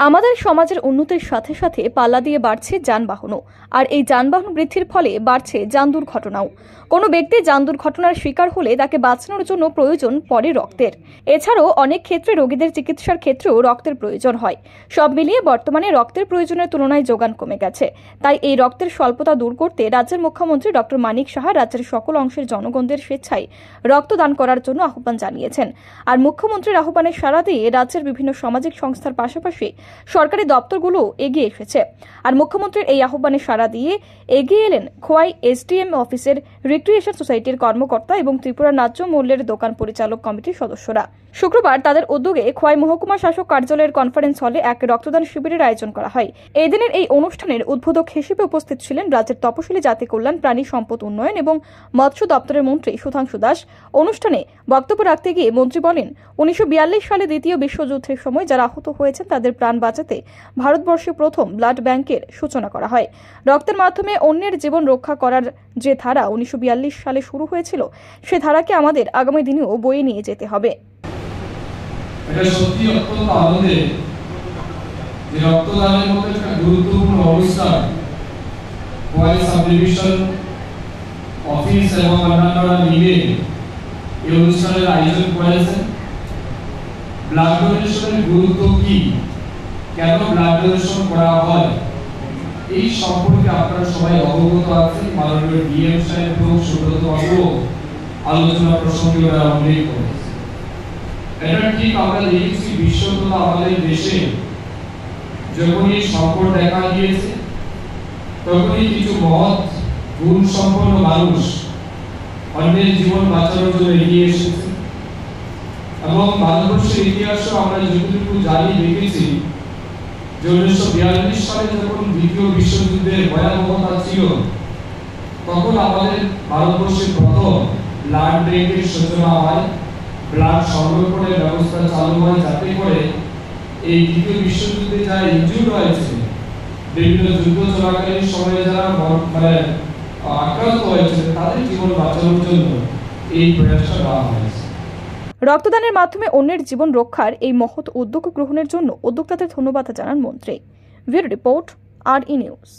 আমাদের সমাজের উন্নতির সাথে সাথে পাল্লা দিয়ে বাড়ছে যানবাহনও। আর এই যানবাহন বৃদ্ধির ফলে বাড়ছে যান দুর্ঘটনাও। কোনো ব্যক্তি যান দুর্ঘটনার শিকার হলে তাকে বাঁচানোর জন্য প্রয়োজন পড়ে রক্তের। এছাড়াও অনেক ক্ষেত্রে রোগীদের চিকিৎসার ক্ষেত্রেও রক্তের প্রয়োজন হয়। সব মিলিয়ে বর্তমানে রক্তের প্রয়োজনের তুলনায় যোগান কমে গেছে। তাই এই রক্তের স্বল্পতা দূর করতে রাজ্যের মুখ্যমন্ত্রী ডক্টর মানিক সাহা রাজ্যের সকল অংশের জনগণদের স্বেচ্ছায় রক্তদান করার জন্য আহ্বান জানিয়েছেন। আর মুখ্যমন্ত্রীর আহ্বানে সাড়া দিয়ে রাজ্যের বিভিন্ন সামাজিক সংস্থার পাশাপাশি সরকারি দপ্তরগুলো এগিয়ে এসেছে। আর মুখ্যমন্ত্রীর এই আহ্বানে সাড়া দিয়ে এগিয়ে এলেন খোয়াই এসডিএম অফিসের রিক্রিয়েশন সোসাইটির কর্মকর্তা এবং ত্রিপুরা ন্যায্য মূল্যের দোকান পরিচালক কমিটির সদস্যরা। শুক্রবার তাদের উদ্যোগে খোয়াই মহকুমা শাসক কার্যালয়ের কনফারেন্স হলে এক রক্তদান শিবিরের আয়োজন করা হয়। এই দিনের এই অনুষ্ঠানের উদ্বোধক হিসেবে উপস্থিত ছিলেন রাজ্যের তপশিলি জাতি কল্যাণ প্রাণী সম্পদ উন্নয়ন এবং মৎস্য দপ্তরের মন্ত্রী সুধাংশু দাস। অনুষ্ঠানে বক্তব্য রাখতে গিয়ে মন্ত্রী বলেন, উনিশশো বিয়াল্লিশ সালে দ্বিতীয় বিশ্বযুদ্ধের সময় যারা আহত হয়েছেন তাদের প্রাণ বাঁচাতে ভারতবর্ষে প্রথম ব্লাড ব্যাংকের সূচনা করা হয়। রক্তের মাধ্যমে অন্যের জীবন রক্ষা করার যে ধারা উনিশশো বিয়াল্লিশ সালে শুরু হয়েছিল, সে ধারাকে আমাদের আগামী দিনেও বয়ে নিয়ে যেতে হবে। এটা সত্যি অত্যন্ত আনন্দের যে রক্তদানের মতো একটা গুরুত্বপূর্ণ অনুষ্ঠান কোয়াই সাব ডিভিশন অফিস এবং অন্যান্যরা মিলে এই অনুষ্ঠানের আয়োজন করেছেন। ব্লাড ডোনেশনের গুরুত্ব কি? কেন ব্লাড ডোনেশন করা হয়? এই সম্পর্কে আপনারা সবাই অবগত আছেন। মাননীয় ডিএম সাহেব এবং সুব্রত বাবু আলোচনা প্রসঙ্গে ওরা উল্লেখ করেছে এটা ঠিক আমরা দেখেছি বিশ্ব আমাদের দেশে যখনই সংকট দেখা দিয়েছে তখনই কিছু মহৎ গুণ সম্পন্ন মানুষ অন্যের জীবন বাঁচানোর জন্য এগিয়ে এসেছে। এবং ভারতবর্ষের ইতিহাসও আমরা যতটুকু জানি, দেখেছি যে উনিশশো বিয়াল্লিশ সালে যখন দ্বিতীয় বিশ্বযুদ্ধের ভয়াবহতা ছিল, তখন আমাদের ভারতবর্ষে প্রথম ব্লাড ব্যাংকের সূচনা হয়। ব্লাড সংরক্ষণের ব্যবস্থা চালু হয় যাতে করে এই দ্বিতীয় বিশ্বযুদ্ধে যারা ইনজুর্ড হয়েছে, বিভিন্ন যুদ্ধ চলাকালীন সময়ে যারা মানে আক্রান্ত হয়েছে, তাদের জীবন বাঁচানোর জন্য এই প্রয়াসটা নেওয়া হয়েছে। রক্তদানের মাধ্যমে অন্যের জীবন রক্ষার এই মহৎ উদ্যোগ গ্রহণের জন্য উদ্যোক্তাদের ধন্যবাদ জানান মন্ত্রী। ভিডিও রিপোর্ট আর ই নিউজ।